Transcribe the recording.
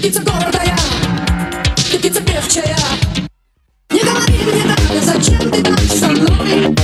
Львица гордая, львица певчая Не говори мне так, зачем ты так со мной